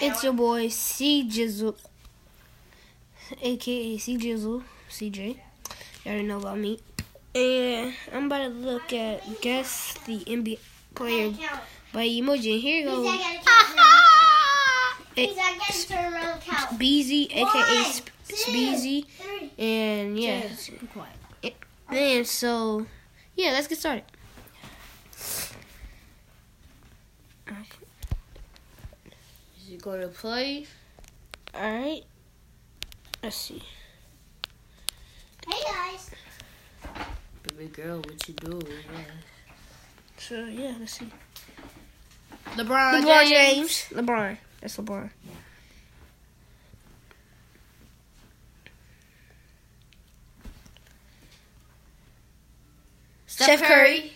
It's your boy C Jizzle, aka C Jizzle, CJ. You already know about me. And I'm about to look at guess the NBA player by emoji. Here you go. Beezy, aka Sp- Speezy, and yeah. And so, yeah, let's get started. Is he going to play? All right. Let's see. Hey guys. Baby girl, what you doing? Yeah. So yeah, let's see. LeBron, LeBron James. LeBron. That's LeBron. Steph, Chef Curry. Curry.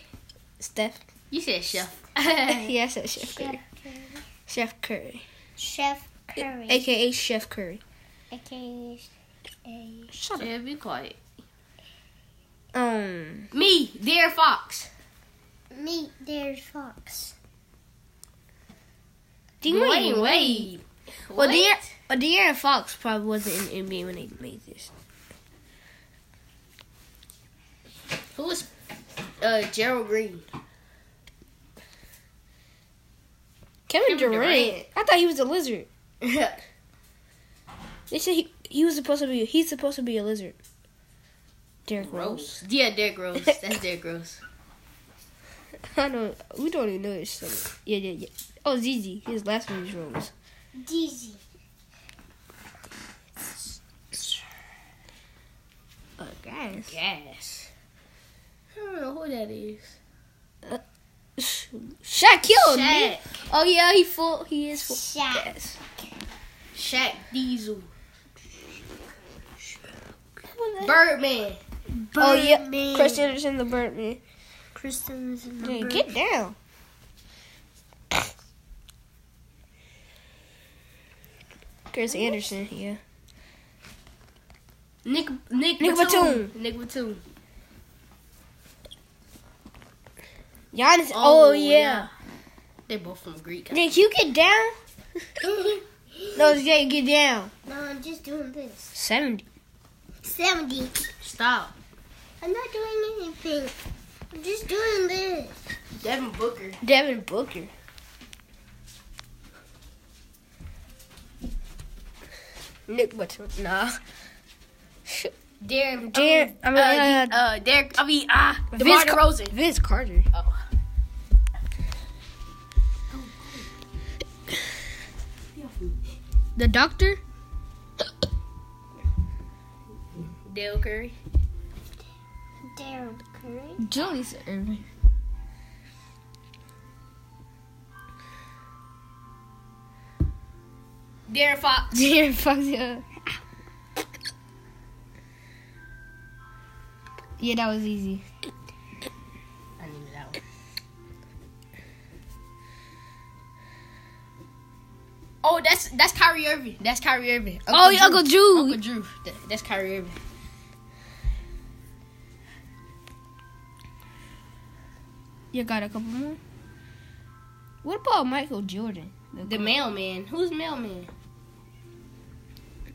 Steph. You said chef. yeah, I said Chef Curry. Chef Chef Curry. Chef Curry. AKA Chef Curry. AKA a Shut Yeah, be quiet. Um. Me, Dear Fox. Me, dear Fox. Dwyane Wade. Well, What? De'Aaron, well, De'Aaron Fox probably wasn't in NBA when they made this. Who was uh, Gerald Green? Kevin, Kevin Durant. Durant. I thought he was a lizard. They said he he was supposed to be. He's supposed to be a lizard. Derrick Rose. Rose. Yeah, Derrick Rose. That's Derrick Rose. I don't. We don't even know this. So. Yeah, yeah, yeah. Oh, ZZ. His last name is Rose. DZ. Oh, guys. Gas. I don't know who that is. Shaq killed me. Oh yeah, he full. He is full. Shaq. Yes. Shaq Diesel. Bird. Birdman. Oh yeah, Birdman. Chris Andersen, the Birdman. Kristen's in the Yeah, bird. get down. Chris Andersen, yeah. Nick Nick, Nick Batum. Nick Batum. Giannis. Oh, yeah. They both from Greek. Nick, you get down. No, Jay, get down. No, I'm just doing this. Seventy. 70. Stop. I'm not doing anything. I'm just doing this. Devin Booker. Devin Booker. Nick Batum. Nah. Darren. Darren- I I mean, mean, uh, uh, uh, Derek. I mean, ah, Vince DeMar Car- DeRozan. Vince Carter. Oh. The Doctor. Dale Curry. Daryl Curry. Julius Erving. Darren Fox. Darren Fox. Yeah. Yeah, that was easy. Oh, that's that's Kyrie Irving. That's Kyrie Irving. Oh, yeah, Uncle Drew. Uncle Drew. That- that's Kyrie Irving. You got a couple more. What about Michael Jordan? The mailman. Who's mailman?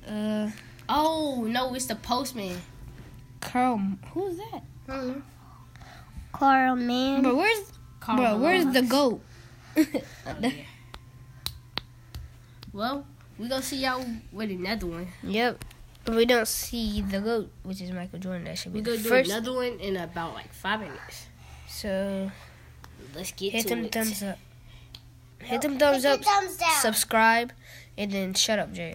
Uh, Oh no, it's the postman. Carl. Who's that? Hmm. Carl Man. Bro, where's Karl bro? Where's the goat? Oh, yeah. Well, we gonna see y'all with another one. Yep. But we don't see the goat, which is Michael Jordan. That should be We the gonna do first. another one in about like five minutes. So Let's get hit to them it. thumbs up. Hit them thumbs Hit up. thumbs down. Subscribe, and then shut up, Jay.